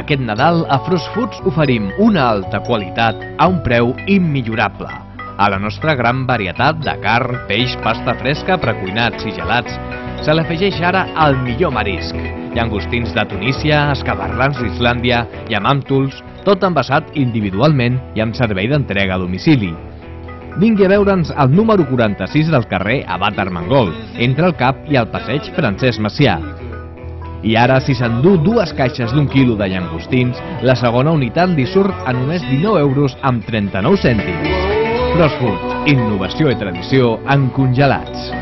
Aquest Nadal a Frost Foods oferim una alta qualitat a un preu immillorable. A la nostra gran varietat de carn, peix, pasta fresca, precuinats i gelats, se l'afegeix ara el millor marisc. Llangostins de Tunísia, escabarrans d'Islàndia, llamàntols, tot envasat individualment i amb servei d'entrega a domicili. Vingui a veure'ns al número 46 del carrer Abat Armengol, entre el CAP i el passeig Francesc Macià. I ara, si s'endú dues caixes d'un quilo de llangostins, la segona unitat li surt a només 19 euros amb 39 cèntims. Crossfood, innovació i tradició en congelats.